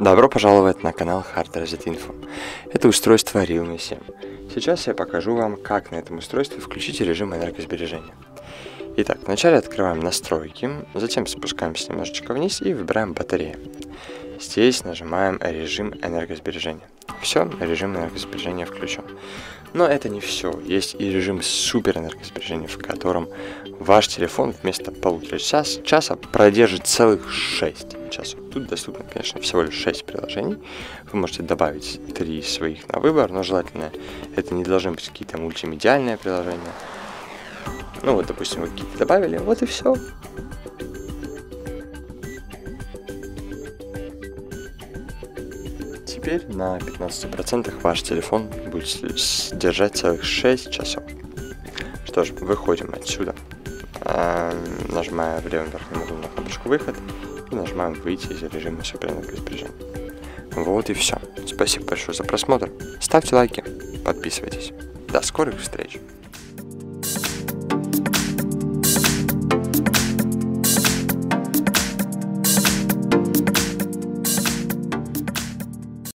Добро пожаловать на канал Hard Reset Info. Это устройство Realme 7. Сейчас я покажу вам, как на этом устройстве включить режим энергосбережения. Итак, вначале открываем настройки, затем спускаемся немножечко вниз и выбираем батарею. Здесь нажимаем режим энергосбережения. Все, режим энергосбережения включен. Но это не все. Есть и режим супер энергосбережения, в котором ваш телефон вместо полутора час, часа продержит целых 6 часов. Тут доступно, конечно, всего лишь 6 приложений. Вы можете добавить 3 своих на выбор, но желательно это не должны быть какие-то мультимедиальные приложения. Ну вот, допустим, вы какие-то добавили, вот и все. Теперь на 15% ваш телефон будет держать целых 6 часов. Что ж, выходим отсюда, нажимая в левом верхнем углу на кнопочку «Выход» и нажимаем «Выйти из режима суперэнергосбережения». Вот и все. Спасибо большое за просмотр. Ставьте лайки, подписывайтесь. До скорых встреч!